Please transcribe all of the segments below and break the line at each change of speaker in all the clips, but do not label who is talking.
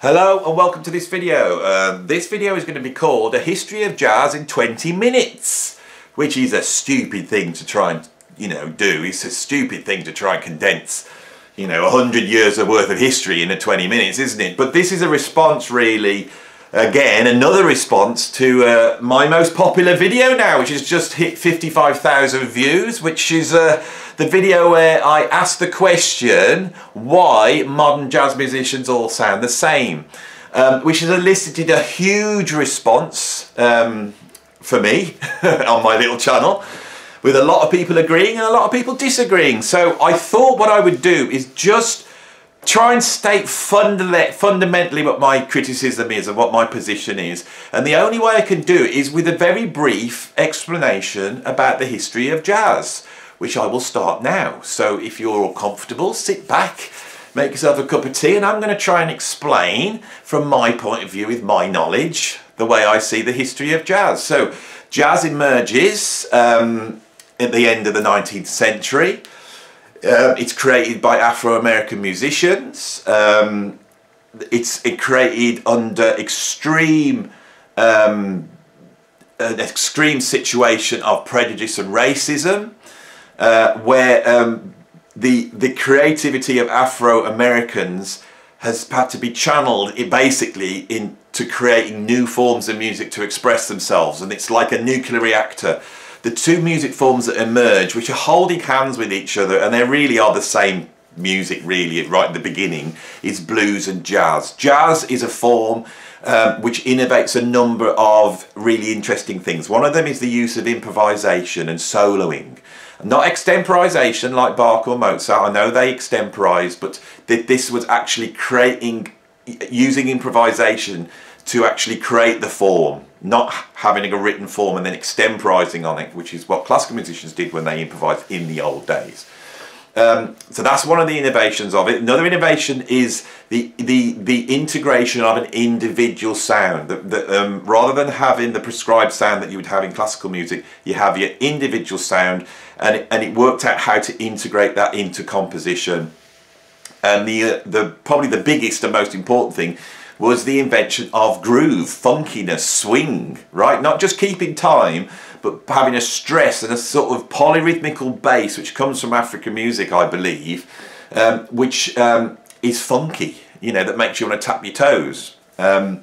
Hello and welcome to this video. Um, this video is going to be called A History of Jazz in 20 Minutes, which is a stupid thing to try and, you know, do. It's a stupid thing to try and condense, you know, 100 years of worth of history into 20 minutes, isn't it? But this is a response really, again, another response to uh, my most popular video now, which has just hit 55,000 views, which is... Uh, the video where I asked the question why modern jazz musicians all sound the same, um, which has elicited a huge response um, for me on my little channel with a lot of people agreeing and a lot of people disagreeing. So I thought what I would do is just try and state funda fundamentally what my criticism is and what my position is. And the only way I can do it is with a very brief explanation about the history of jazz which I will start now. So if you're all comfortable, sit back, make yourself a cup of tea, and I'm going to try and explain from my point of view, with my knowledge, the way I see the history of jazz. So jazz emerges um, at the end of the 19th century. Uh, it's created by Afro-American musicians. Um, it's it created under extreme um, an extreme situation of prejudice and racism uh, where um, the the creativity of Afro Americans has had to be channeled basically into creating new forms of music to express themselves, and it's like a nuclear reactor. The two music forms that emerge, which are holding hands with each other, and they really are the same music really right at the beginning, is blues and jazz. Jazz is a form um, which innovates a number of really interesting things. One of them is the use of improvisation and soloing. Not extemporization like Bach or Mozart. I know they extemporized, but th this was actually creating, using improvisation to actually create the form, not having a written form and then extemporizing on it, which is what classical musicians did when they improvised in the old days. Um, so that's one of the innovations of it. Another innovation is the the the integration of an individual sound. Um, rather than having the prescribed sound that you would have in classical music, you have your individual sound, and it, and it worked out how to integrate that into composition. And the uh, the probably the biggest and most important thing was the invention of groove, funkiness, swing. Right, not just keeping time but having a stress and a sort of polyrhythmical bass which comes from African music I believe um, which um, is funky you know that makes you want to tap your toes um,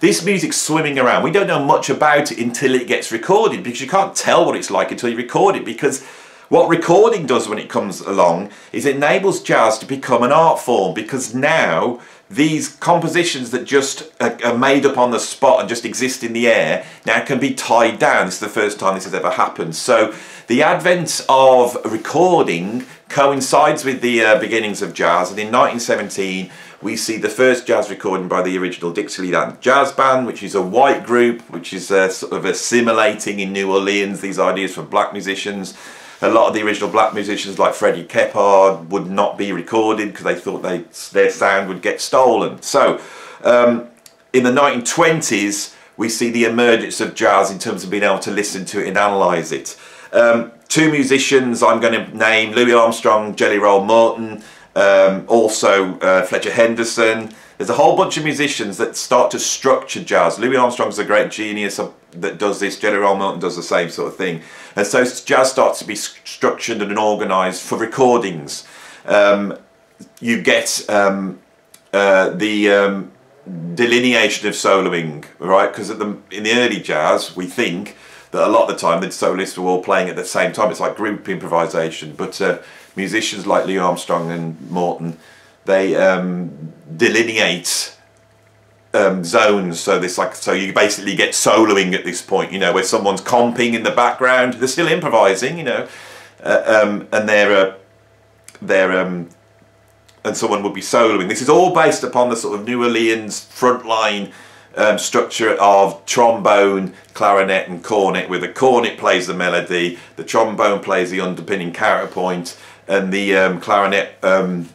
this music's swimming around we don't know much about it until it gets recorded because you can't tell what it's like until you record it because what recording does when it comes along is it enables jazz to become an art form because now these compositions that just are, made up on the spot and just exist in the air now can be tied down. This is the first time this has ever happened. So the advent of recording coincides with the uh, beginnings of jazz and in 1917 we see the first jazz recording by the original Dixieland Jazz Band which is a white group which is uh, sort of assimilating in New Orleans these ideas from black musicians a lot of the original black musicians like Freddie Keppard would not be recorded because they thought they, their sound would get stolen. So um, in the 1920s we see the emergence of jazz in terms of being able to listen to it and analyse it. Um, two musicians I'm going to name, Louis Armstrong, Jelly Roll Morton, um, also uh, Fletcher Henderson. There's a whole bunch of musicians that start to structure jazz. Louis Armstrong's a great genius that does this, Jelly Roll Morton does the same sort of thing. And so jazz starts to be structured and organised for recordings. Um, you get um, uh, the um, delineation of soloing, right? Because in the early jazz, we think that a lot of the time the soloists were all playing at the same time. It's like group improvisation. But uh, musicians like Louis Armstrong and Morton, they um, delineate um, zones. So this like so you basically get soloing at this point, you know, where someone's comping in the background. They're still improvising, you know, uh, um, and they're uh, they're um, and someone would be soloing. This is all based upon the sort of New Orleans frontline um, structure of trombone, clarinet, and cornet. Where the cornet plays the melody, the trombone plays the underpinning counterpoint, and the um, clarinet um,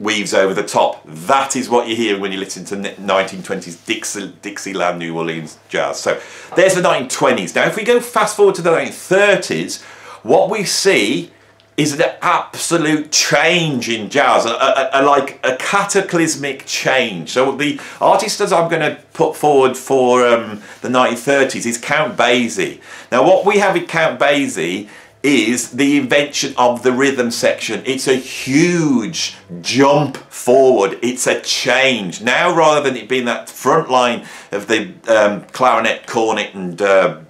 weaves over the top. That is what you hear when you listen to 1920s Dixie, Dixieland New Orleans jazz. So there's the 1920s. Now if we go fast forward to the 1930s, what we see is an absolute change in jazz, a, a, a, like a cataclysmic change. So the artist that I'm going to put forward for um, the 1930s is Count Basie. Now what we have with Count Basie is the invention of the rhythm section. It's a huge jump forward. It's a change. Now rather than it being that front line of the um, clarinet, cornet and uh,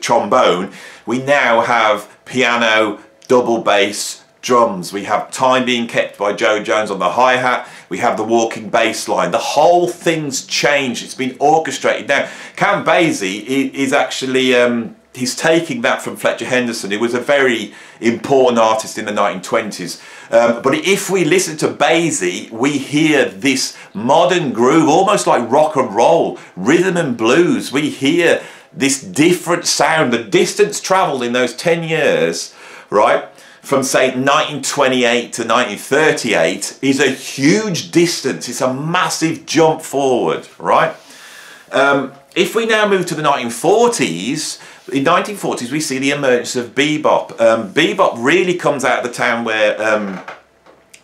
trombone, we now have piano, double bass, drums. We have time being kept by Jo Jones on the hi-hat. We have the walking bass line. The whole thing's changed. It's been orchestrated. Now, Count Basie is actually, um, he's taking that from Fletcher Henderson, who was a very important artist in the 1920s. Um, but if we listen to Basie, we hear this modern groove, almost like rock and roll, rhythm and blues. We hear this different sound, the distance travelled in those 10 years right? From say 1928 to 1938 is a huge distance. It's a massive jump forward, right? Um, if we now move to the 1940s, in 1940s we see the emergence of bebop. Um, bebop really comes out of the town where um,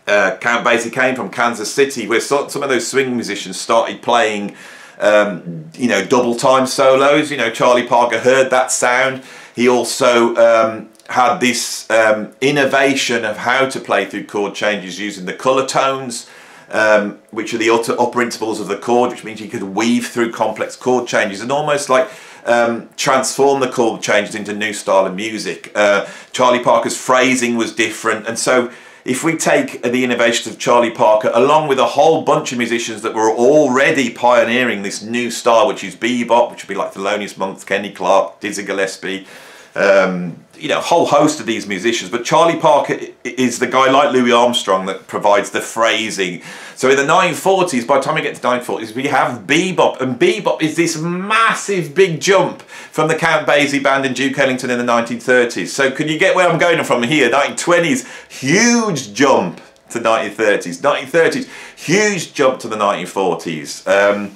uh, Count Basie came from, Kansas City, where so, some of those swing musicians started playing, um, you know, double time solos. You know, Charlie Parker heard that sound. He also um, had this um, innovation of how to play through chord changes using the colour tones, um, which are the upper, upper intervals of the chord, which means you could weave through complex chord changes and almost like um, transform the chord changes into new style of music. Uh, Charlie Parker's phrasing was different, and so if we take the innovations of Charlie Parker along with a whole bunch of musicians that were already pioneering this new style, which is bebop, which would be like Thelonious Monk, Kenny Clarke, Dizzy Gillespie, um, you know, a whole host of these musicians, but Charlie Parker is the guy like Louis Armstrong that provides the phrasing. So in the 1940s, by the time we get to 1940s, we have bebop, and bebop is this massive big jump from the Count Basie band in Duke Ellington in the 1930s. So can you get where I'm going from here? 1920s, huge jump to 1930s. 1930s, huge jump to the 1940s. Um,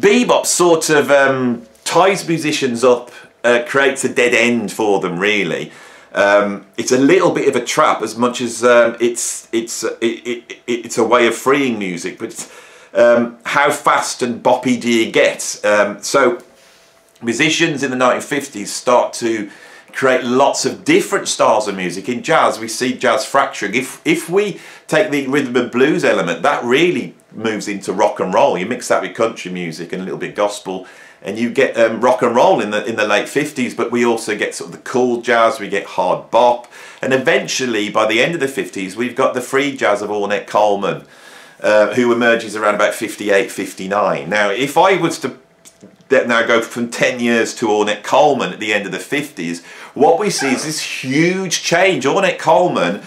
bebop sort of um, ties musicians up uh, creates a dead end for them really. Um, it's a little bit of a trap as much as um, it's it's it, it, it's a way of freeing music but um, how fast and boppy do you get? Um, so musicians in the 1950s start to create lots of different styles of music. In jazz we see jazz fracturing. If if we take the rhythm and blues element that really moves into rock and roll. You mix that with country music and a little bit gospel and you get um, rock and roll in the in the late 50s but we also get sort of the cool jazz we get hard bop and eventually by the end of the 50s we've got the free jazz of Ornette Coleman uh, who emerges around about 58 59 now if I was to now go from 10 years to Ornette Coleman at the end of the 50s what we see is this huge change. Ornette Coleman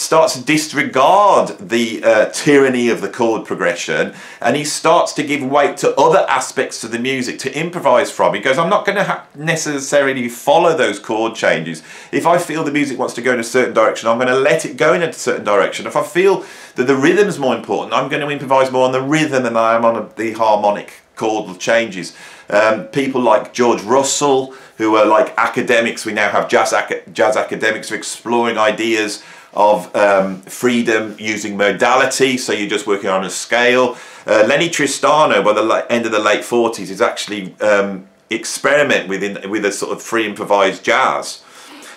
starts to disregard the uh, tyranny of the chord progression and he starts to give weight to other aspects of the music to improvise from. He goes, I'm not going to necessarily follow those chord changes. If I feel the music wants to go in a certain direction, I'm going to let it go in a certain direction. If I feel that the rhythm is more important, I'm going to improvise more on the rhythm than I am on the harmonic chordal changes. Um, people like George Russell, who are like academics, we now have jazz, ac jazz academics exploring ideas of um, freedom using modality, so you're just working on a scale. Uh, Lennie Tristano, by the end of the late 40s, is actually um, experiment within, with a sort of free improvised jazz.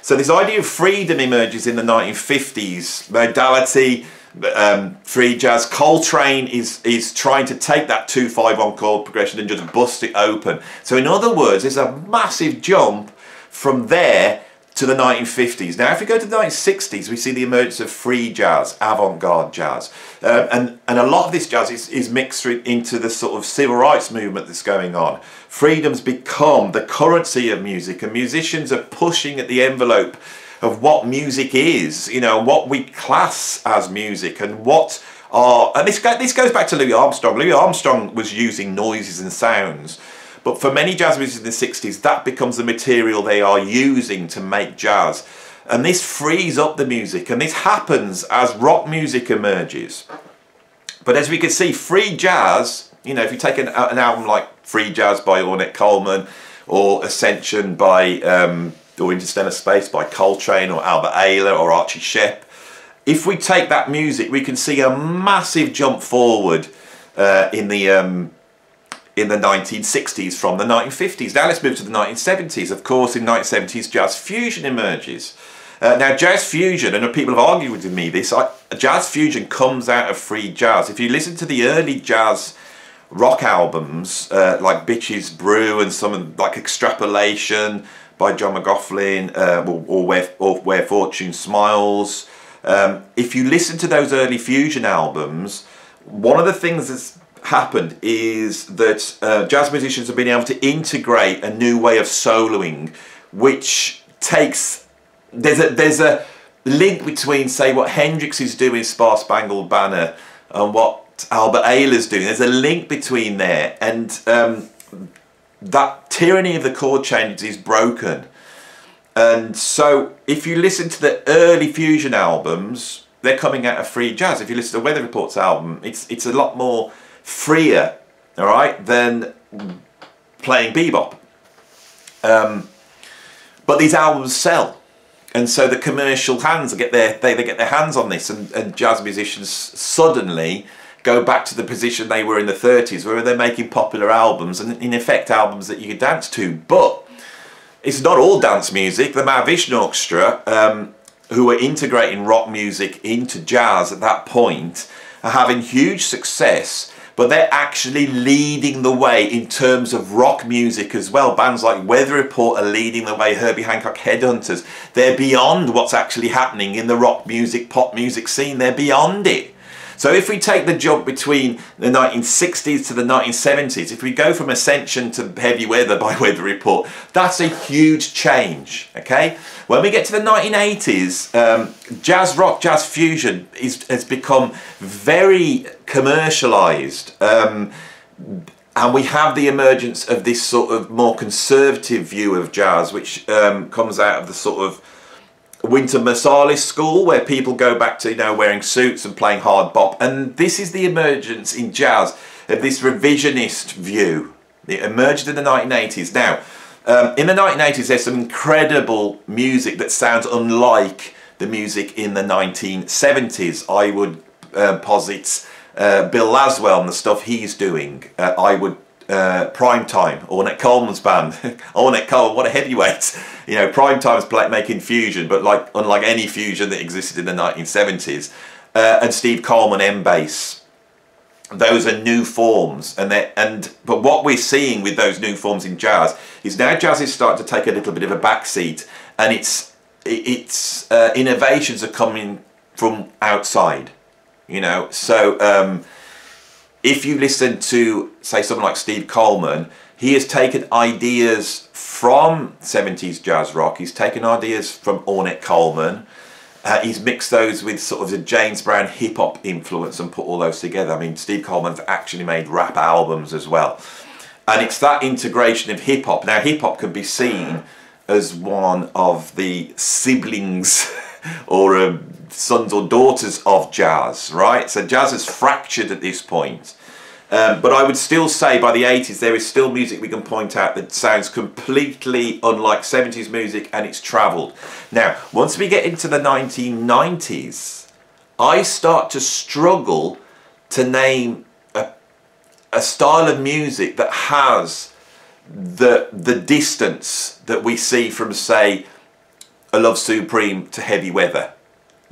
So this idea of freedom emerges in the 1950s. Modality, um, free jazz. Coltrane is, is trying to take that 2-5 chord progression and just bust it open. So in other words, there's a massive jump from there to the 1950s. Now, if we go to the 1960s, we see the emergence of free jazz, avant-garde jazz. Um, and, and a lot of this jazz is, is mixed into the sort of civil rights movement that's going on. Freedom's become the currency of music and musicians are pushing at the envelope of what music is, you know, what we class as music and what are, and this, this goes back to Louis Armstrong. Louis Armstrong was using noises and sounds but for many jazz musicians in the 60s, that becomes the material they are using to make jazz. And this frees up the music, and this happens as rock music emerges. But as we can see, free jazz, you know, if you take an, an album like Free Jazz by Ornette Coleman, or Ascension by um, or Interstellar Space by Coltrane or Albert Ayler or Archie Shepp. If we take that music, we can see a massive jump forward uh, in the um, in the 1960s from the 1950s. Now let's move to the 1970s. Of course, in 1970s, jazz fusion emerges. Uh, now, jazz fusion, and people have argued with me this, I, jazz fusion comes out of free jazz. If you listen to the early jazz rock albums, uh, like Bitches Brew and some of, like Extrapolation by John McLaughlin, uh, or, or, Where, or Where Fortune Smiles, um, if you listen to those early fusion albums, one of the things that's happened is that uh, jazz musicians have been able to integrate a new way of soloing, which takes there's a there's a link between say what Hendrix is doing Star Spangled Banner and what Albert Ayler's doing. There's a link between there and um, that tyranny of the chord changes is broken. And so if you listen to the early fusion albums, they're coming out of free jazz. If you listen to Weather Report's album, it's it's a lot more freer, all right, than playing bebop. Um, but these albums sell and so the commercial hands get their they, they get their hands on this and, and jazz musicians suddenly go back to the position they were in the 30s where they're making popular albums and in effect albums that you could dance to but it's not all dance music the Mahavishnu Orchestra um, who are integrating rock music into jazz at that point are having huge success but they're actually leading the way in terms of rock music as well. Bands like Weather Report are leading the way, Herbie Hancock Headhunters. They're beyond what's actually happening in the rock music, pop music scene. They're beyond it. So if we take the jump between the 1960s to the 1970s, if we go from Ascension to Heavy Weather by Weather Report, that's a huge change, okay? When we get to the 1980s, um, jazz rock, jazz fusion is, has become very commercialized. Um, and we have the emergence of this sort of more conservative view of jazz, which um, comes out of the sort of Wynton Marsalis school, where people go back to you know wearing suits and playing hard bop. And this is the emergence in jazz of this revisionist view. It emerged in the 1980s. Now, um, in the 1980s, there's some incredible music that sounds unlike the music in the 1970s. I would uh, posit uh, Bill Laswell and the stuff he's doing. Uh, I would uh, Prime Time, Ornette Coleman's band. Ornette Coleman, what a heavyweight. You know, Prime Time's making fusion, but like unlike any fusion that existed in the 1970s. Uh, and Steve Coleman M-Base those are new forms and they and but what we're seeing with those new forms in jazz is now jazz is starting to take a little bit of a backseat and it's its uh, innovations are coming from outside you know so um, if you listen to say someone like Steve Coleman he has taken ideas from 70s jazz rock he's taken ideas from Ornette Coleman uh, he's mixed those with sort of the James Brown hip hop influence and put all those together. I mean, Steve Coleman's actually made rap albums as well. And it's that integration of hip hop. Now, hip hop can be seen as one of the siblings or um, sons or daughters of jazz, right? So jazz is fractured at this point. Um, but I would still say by the 80s there is still music we can point out that sounds completely unlike 70s music and it's travelled. Now, once we get into the 1990s, I start to struggle to name a, a style of music that has the, the distance that we see from, say, a Love Supreme to Heavy Weather.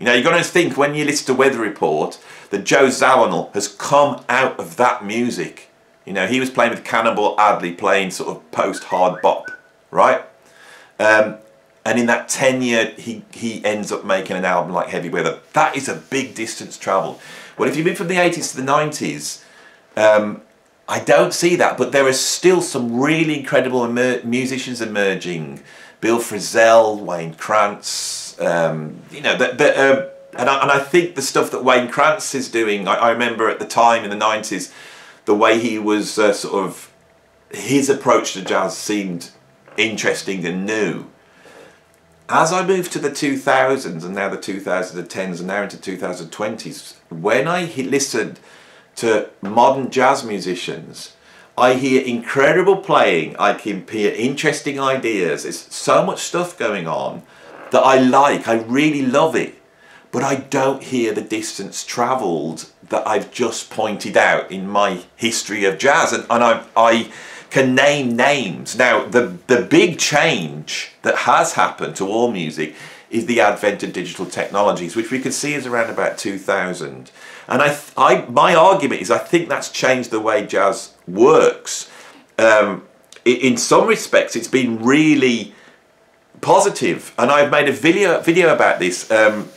You know, you've got to think when you listen to Weather Report, that Joe Zawinul has come out of that music. You know, he was playing with Cannonball Adderley, playing sort of post-hard bop, right? Um, and in that 10 year, he, he ends up making an album like Heavy Weather. That is a big distance travel. Well, if you move from the 80s to the 90s, um, I don't see that, but there are still some really incredible emer musicians emerging. Bill Frisell, Wayne Krantz, um, you know, that, that uh, and I, and I think the stuff that Wayne Krantz is doing, I, I remember at the time in the 90s, the way he was uh, sort of, his approach to jazz seemed interesting and new. As I moved to the 2000s and now the 2010s and now into 2020s, when I listened to modern jazz musicians, I hear incredible playing. I can hear interesting ideas. There's so much stuff going on that I like. I really love it. But I don't hear the distance travelled that I've just pointed out in my history of jazz. And, and I, I can name names. Now, the, the big change that has happened to all music is the advent of digital technologies, which we can see is around about 2000. And I, I, my argument is I think that's changed the way jazz works. Um, in some respects, it's been really positive, and I've made a video video about this, um,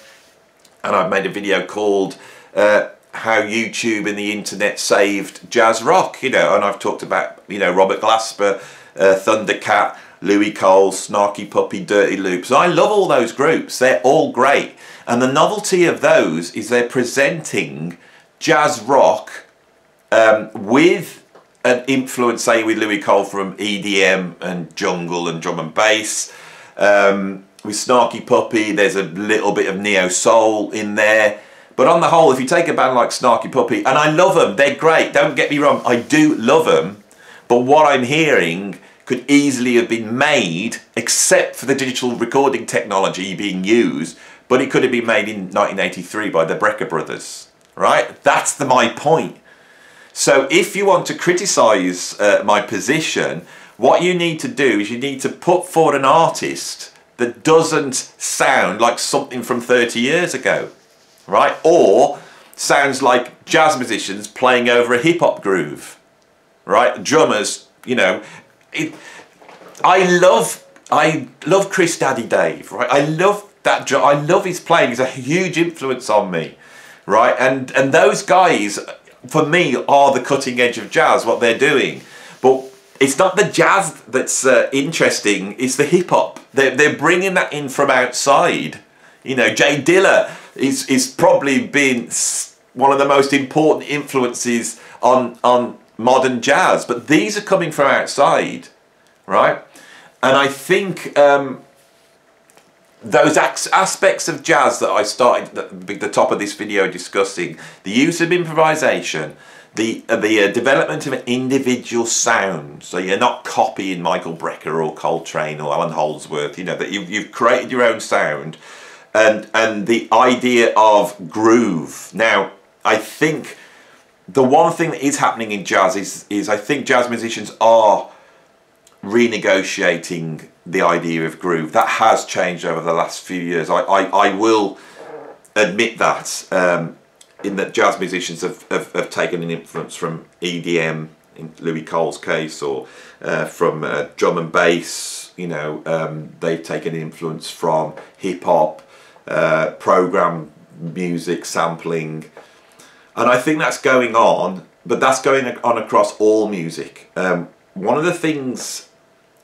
and I've made a video called uh, "How YouTube and the Internet Saved Jazz Rock." You know, and I've talked about you know Robert Glasper, uh, Thundercat, Louis Cole, Snarky Puppy, Dirty Loops. I love all those groups. They're all great. And the novelty of those is they're presenting jazz rock um, with an influence, say, with Louis Cole from EDM and jungle and drum and bass. Um, with Snarky Puppy, there's a little bit of neo soul in there. But on the whole, if you take a band like Snarky Puppy, and I love them, they're great, don't get me wrong, I do love them. But what I'm hearing could easily have been made, except for the digital recording technology being used, but it could have been made in 1983 by the Brecker brothers, right? That's the, my point. So if you want to criticise uh, my position, what you need to do is you need to put forward an artist that doesn't sound like something from 30 years ago, right? Or sounds like jazz musicians playing over a hip hop groove, right? Drummers, you know, it, I love, I love Chris Daddy Dave, right? I love that I love his playing. He's a huge influence on me, right? And and those guys, for me, are the cutting edge of jazz. What they're doing, it's not the jazz that's uh, interesting. It's the hip hop. They're they're bringing that in from outside. You know, J Dilla is is probably been one of the most important influences on on modern jazz. But these are coming from outside, right? And I think. Um, those aspects of jazz that I started at the top of this video discussing, the use of improvisation, the uh, the uh, development of an individual sound, so you're not copying Michael Brecker or Coltrane or Allan Holdsworth, you know, that you've, you've created your own sound, and, and the idea of groove. Now, I think the one thing that is happening in jazz is, is I think jazz musicians are renegotiating the idea of groove. That has changed over the last few years. I, I, I will admit that, um, in that jazz musicians have, have, have, taken an influence from EDM, in Louis Cole's case, or uh, from uh, drum and bass. You know, um, they've taken influence from hip hop, uh, program music, sampling. And I think that's going on, but that's going on across all music. Um, one of the things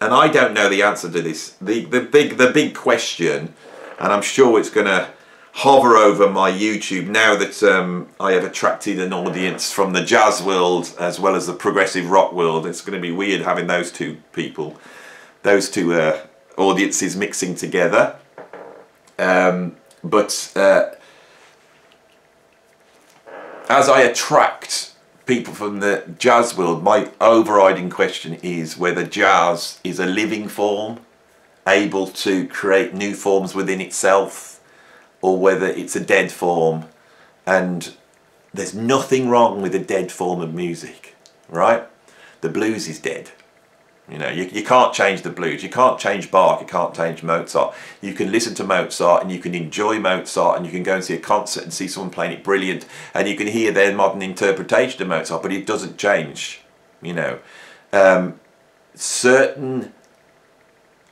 and I don't know the answer to this. The the big the big question, and I'm sure it's going to hover over my YouTube now that um, I have attracted an audience from the jazz world as well as the progressive rock world. It's going to be weird having those two people, those two uh, audiences mixing together. Um, but uh, as I attract people from the jazz world, my overriding question is whether jazz is a living form, able to create new forms within itself, or whether it's a dead form. And there's nothing wrong with a dead form of music, right? The blues is dead. You know, you, you can't change the blues, you can't change Bach, you can't change Mozart. You can listen to Mozart and you can enjoy Mozart and you can go and see a concert and see someone playing it brilliant and you can hear their modern interpretation of Mozart, but it doesn't change, you know. Um, certain,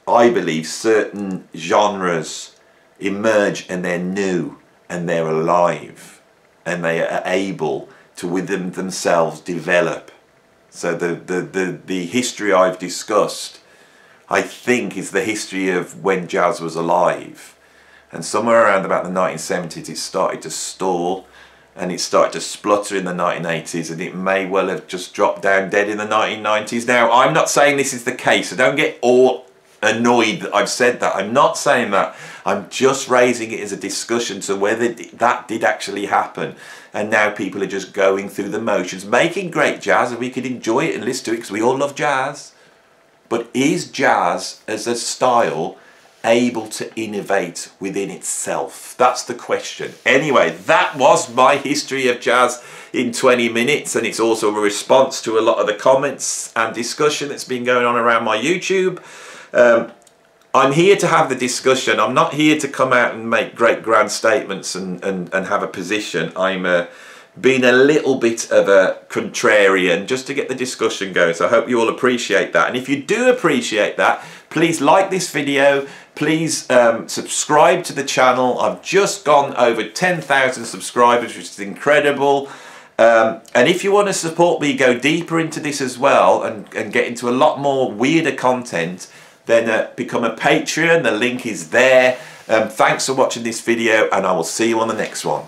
I believe, certain genres emerge and they're new and they're alive and they are able to within themselves develop so the, the, the, the history I've discussed, I think, is the history of when jazz was alive. And somewhere around about the 1970s, it started to stall and it started to splutter in the 1980s and it may well have just dropped down dead in the 1990s. Now, I'm not saying this is the case, so don't get all annoyed that I've said that. I'm not saying that. I'm just raising it as a discussion to whether that did actually happen. And now people are just going through the motions, making great jazz, and we could enjoy it and listen to it because we all love jazz. But is jazz as a style able to innovate within itself? That's the question. Anyway, that was my history of jazz in 20 minutes, and it's also a response to a lot of the comments and discussion that's been going on around my YouTube. Um, I'm here to have the discussion. I'm not here to come out and make great grand statements and, and, and have a position. I'm uh, being a little bit of a contrarian just to get the discussion going. So I hope you all appreciate that. And if you do appreciate that, please like this video. Please um, subscribe to the channel. I've just gone over 10,000 subscribers, which is incredible. Um, and if you want to support me, go deeper into this as well and, and get into a lot more weirder content, then uh, become a Patreon. The link is there. Um, thanks for watching this video and I will see you on the next one.